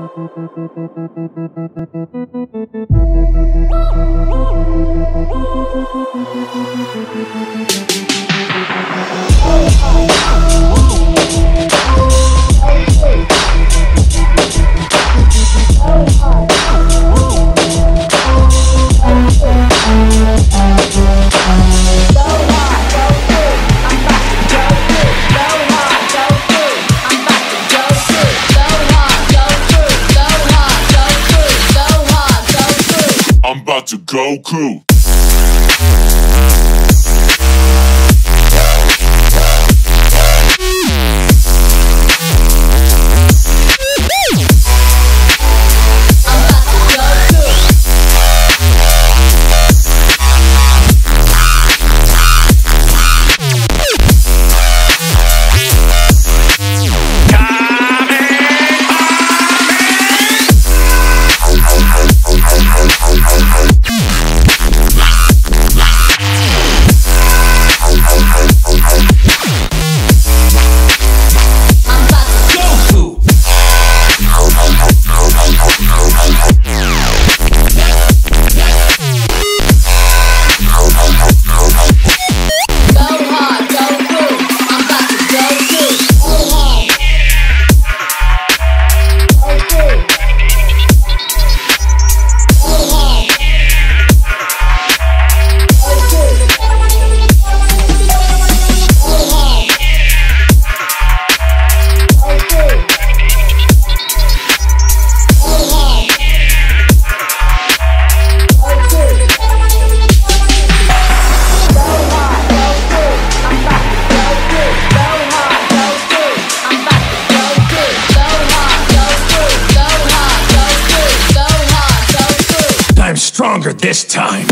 Oh, oh, I'm stronger this time.